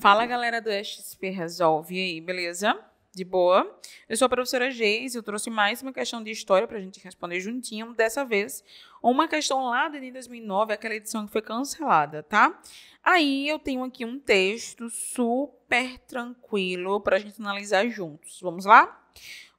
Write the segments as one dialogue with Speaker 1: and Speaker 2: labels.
Speaker 1: Fala galera do XP Resolve aí, beleza? De boa? Eu sou a professora Geis e eu trouxe mais uma questão de história para a gente responder juntinho. Dessa vez, uma questão lá de 2009, aquela edição que foi cancelada, tá? Aí eu tenho aqui um texto super tranquilo para a gente analisar juntos. Vamos lá?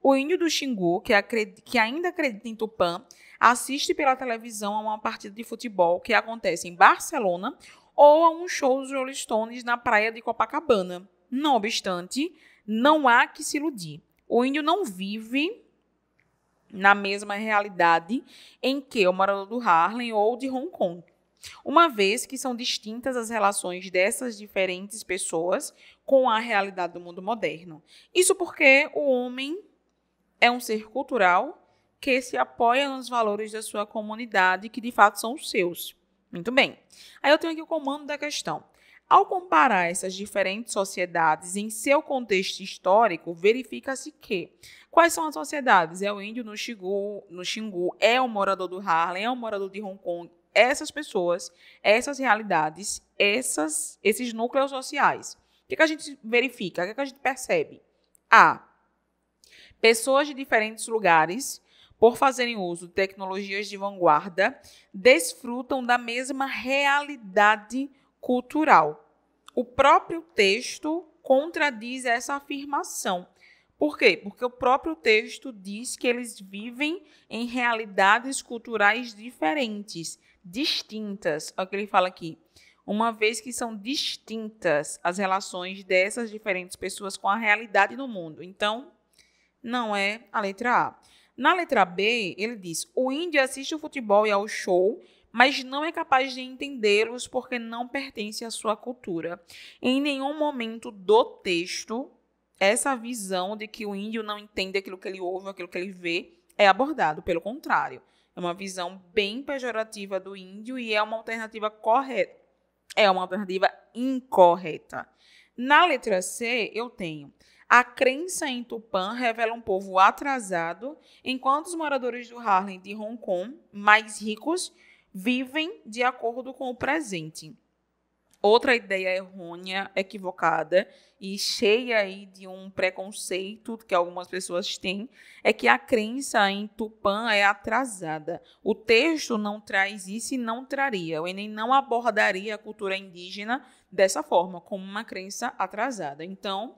Speaker 1: O índio do Xingu, que, acredita, que ainda acredita em Tupã, assiste pela televisão a uma partida de futebol que acontece em Barcelona ou a um show dos Rolling Stones na praia de Copacabana. Não obstante, não há que se iludir. O índio não vive na mesma realidade em que o morador do Harlem ou de Hong Kong. Uma vez que são distintas as relações dessas diferentes pessoas com a realidade do mundo moderno. Isso porque o homem é um ser cultural que se apoia nos valores da sua comunidade, que de fato são os seus. Muito bem. Aí eu tenho aqui o comando da questão. Ao comparar essas diferentes sociedades em seu contexto histórico, verifica-se que quais são as sociedades? É o índio no Xingu, no Xingu, é o morador do Harlem, é o morador de Hong Kong. Essas pessoas, essas realidades, essas, esses núcleos sociais. O que, que a gente verifica? O que, que a gente percebe? A. Pessoas de diferentes lugares por fazerem uso de tecnologias de vanguarda, desfrutam da mesma realidade cultural. O próprio texto contradiz essa afirmação. Por quê? Porque o próprio texto diz que eles vivem em realidades culturais diferentes, distintas. Olha o que ele fala aqui. Uma vez que são distintas as relações dessas diferentes pessoas com a realidade no mundo. Então, não é a letra A. Na letra B, ele diz: o índio assiste o futebol e ao show, mas não é capaz de entendê-los porque não pertence à sua cultura. Em nenhum momento do texto, essa visão de que o índio não entende aquilo que ele ouve, aquilo que ele vê, é abordado. Pelo contrário, é uma visão bem pejorativa do índio e é uma alternativa correta. É uma alternativa incorreta. Na letra C, eu tenho a crença em Tupã revela um povo atrasado, enquanto os moradores do Harlem de Hong Kong, mais ricos, vivem de acordo com o presente. Outra ideia errônea, equivocada e cheia aí de um preconceito que algumas pessoas têm, é que a crença em Tupã é atrasada. O texto não traz isso e não traria. O Enem não abordaria a cultura indígena dessa forma, como uma crença atrasada. Então,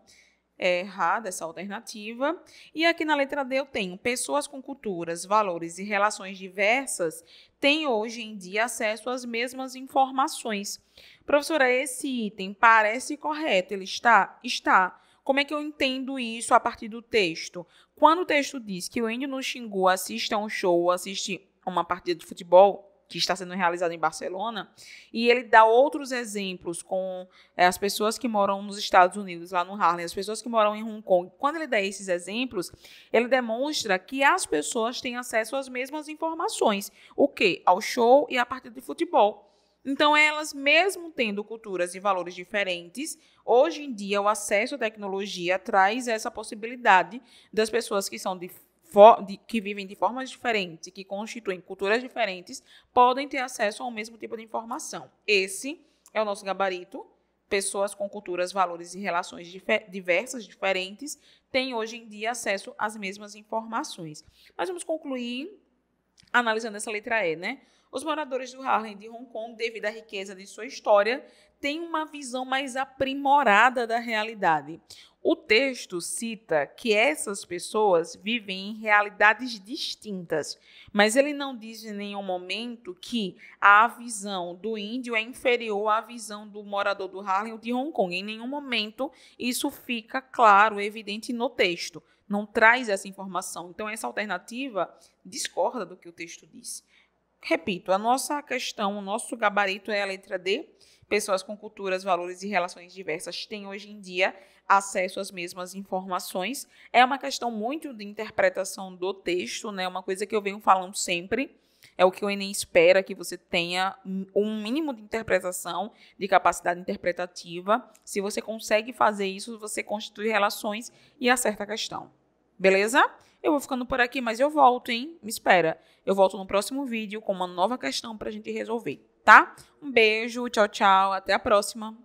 Speaker 1: é errada essa alternativa. E aqui na letra D eu tenho pessoas com culturas, valores e relações diversas têm hoje em dia acesso às mesmas informações. Professora, esse item parece correto, ele está? Está. Como é que eu entendo isso a partir do texto? Quando o texto diz que o índio no Xingu assiste a um show, assiste a uma partida de futebol, que está sendo realizado em Barcelona, e ele dá outros exemplos com é, as pessoas que moram nos Estados Unidos, lá no Harlem, as pessoas que moram em Hong Kong. Quando ele dá esses exemplos, ele demonstra que as pessoas têm acesso às mesmas informações. O quê? Ao show e à partida de futebol. Então, elas, mesmo tendo culturas e valores diferentes, hoje em dia o acesso à tecnologia traz essa possibilidade das pessoas que são de de, que vivem de formas diferentes, que constituem culturas diferentes, podem ter acesso ao mesmo tipo de informação. Esse é o nosso gabarito. Pessoas com culturas, valores e relações diversas, diferentes, têm hoje em dia acesso às mesmas informações. Mas vamos concluir analisando essa letra E, né? Os moradores do Harlem de Hong Kong, devido à riqueza de sua história, têm uma visão mais aprimorada da realidade. O texto cita que essas pessoas vivem em realidades distintas, mas ele não diz em nenhum momento que a visão do índio é inferior à visão do morador do Harlem ou de Hong Kong. Em nenhum momento isso fica claro, evidente no texto. Não traz essa informação. Então, essa alternativa discorda do que o texto diz. Repito, a nossa questão, o nosso gabarito é a letra D. Pessoas com culturas, valores e relações diversas têm hoje em dia acesso às mesmas informações. É uma questão muito de interpretação do texto, né? Uma coisa que eu venho falando sempre. É o que o Enem espera que você tenha um mínimo de interpretação, de capacidade interpretativa. Se você consegue fazer isso, você constitui relações e acerta a questão. Beleza? Eu vou ficando por aqui, mas eu volto, hein? Me espera. Eu volto no próximo vídeo com uma nova questão para a gente resolver, tá? Um beijo, tchau, tchau. Até a próxima.